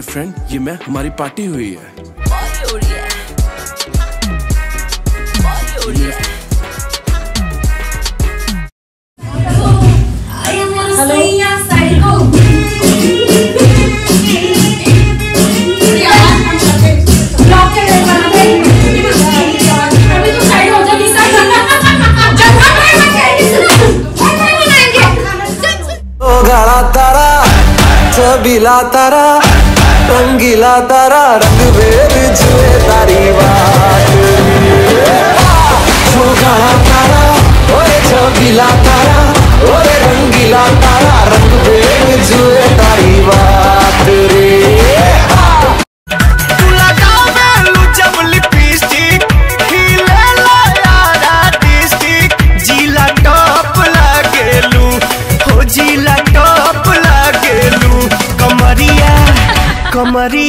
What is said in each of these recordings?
Friend ये मैं हमारी पार्टी हुई है। गाड़ा तारा छबीला तारा। रंगीला तारा रंग बेर जुए तारी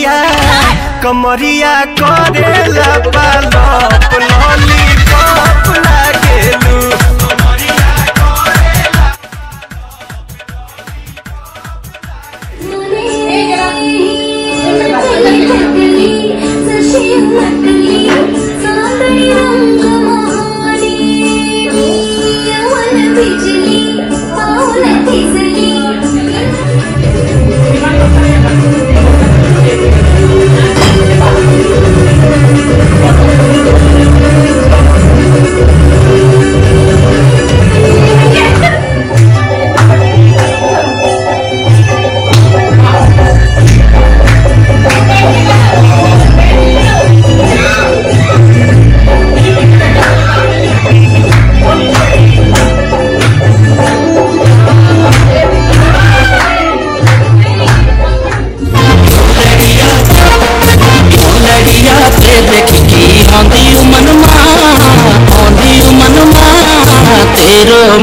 कमरिया कमरिया करेला लॉलीपॉप लागेलू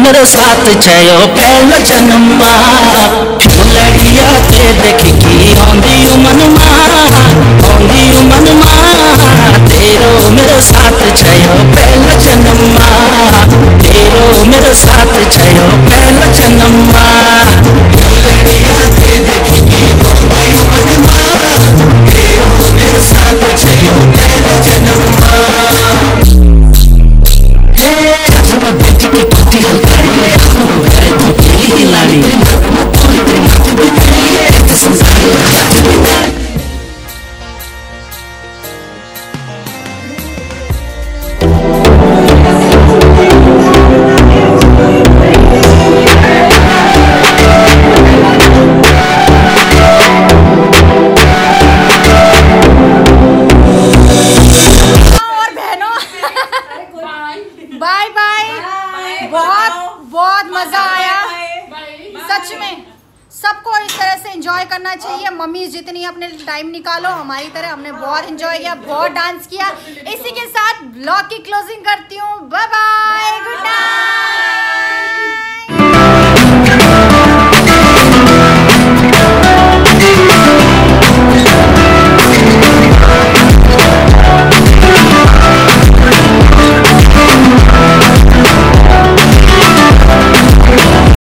मेरे साथ छयो पहला जन्मा बाय बाय। बहुत बहुत मज़ा आया। सच में सबको इस तरह से इंजॉय करना चाहिए। मम्मी जितनी अपने टाइम निकालो हमारी तरह हमने बहुत इंजॉय किया बहुत डांस किया। इसी के साथ ब्लॉग की क्लोजिंग करती हूँ। Bye bye good night